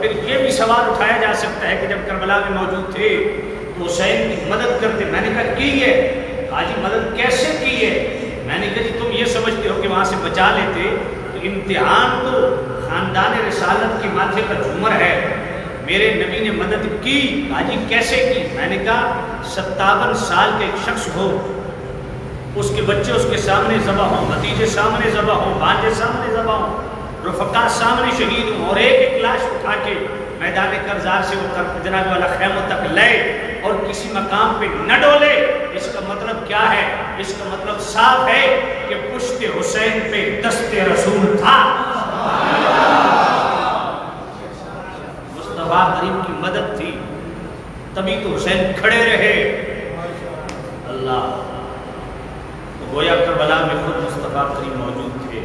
फिर ये भी सवाल उठाया जा सकता है कि जब करबला में मौजूद थे तो हुसैन की मदद करते। मैंने कहा, की है? हाजी मदद कैसे की है? मैंने कहा, जी, तुम ये समझते हो कि वहाँ से बचा लेते तो इम्तिहान तो ख़ानदान रसालत के माथे पर झूमर है। मेरे नबी ने मदद की। हाजी कैसे की? मैंने कहा, सत्तावन साल के एक शख्स हो। उसके बच्चे उसके सामने जबा हों, भतीजे सामने जबा हों, भांजे सामने जबा हों, रुफका सामने शहीद हूँ और एक लाश उठा के मैदान करजार से वो जनाब वाला खैमों तक ले और किसी मकाम पे न डोले। इसका मतलब क्या है? इसका मतलब साफ़ है कि पुश्त हुसैन पे दस्ते रसूल था। मुस्तफ़ा करीम की मदद थी। तभी तो हुसैन खड़े रहे। अल्लाह। तो गोया करबला में खुद मुस्तफ़ा करीम मौजूद थे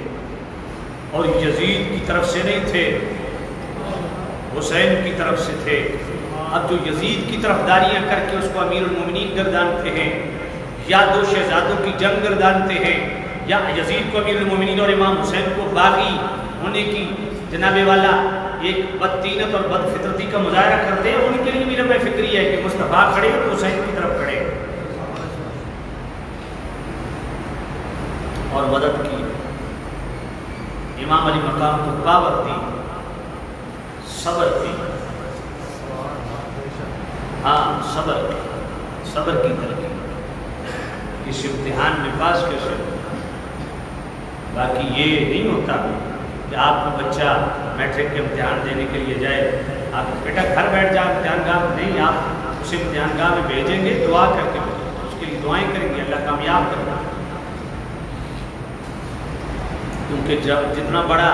और यजीद की तरफ़ से नहीं थे। हुसैन की तरफ़ से थे। अब जो यजीद की तरफदारियाँ करके उसको अमीरमिन गर्दानते हैं, या दो शहजादों की जंग गर्दानते हैं, या यजीद को अमीरमिन और इमाम हुसैन को बागी होने की जनाबे वाला एक बदतीनत और बदफितरती का मुजाहरा करते हैं, उनके लिए भी लंबा फिक्री है कि मुस्तफ़ा खड़े तो हुसैन की तरफ़ खड़े। और मदद की। इमाम अली मकाम को पावर दी सबर दी हाँ सबर। सबर की तरक्की। इस इम्तिहान में पास कैसे बाकी ये नहीं होता कि आपका बच्चा मैट्रिक के इम्तिहान देने के लिए जाए। आप, बेटा, घर बैठ जाए इम्तिहान गाह नहीं, आप उस इम्तिहान गाह में भेजेंगे, दुआ करके, उसके लिए दुआएँ करेंगे, अल्लाह कामयाब करेगा। क्योंकि जब जितना बड़ा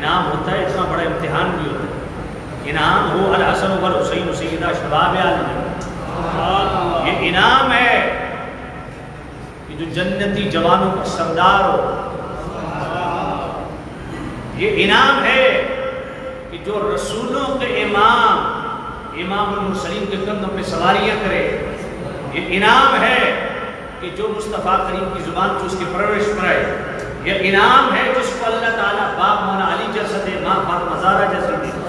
इनाम होता है, इतना बड़ा इम्तिहान भी होता है। इनाम हो अल हसन वल हुसैन सैदा शबाब ये इनाम है कि जो जन्नती जवानों का सरदार हो। ये इनाम है कि जो रसूलों के इमाम इमाम सलीम के कंधों पे सवारियाँ करे। ये इनाम है कि जो मुस्तफ़ा करीम की ज़ुबान से उसकी परवरिश कराए ये इनाम है जिसको अल्लाह ताला बाप मौला अली जैसा दे, माँ फात मजारा जैसा दे।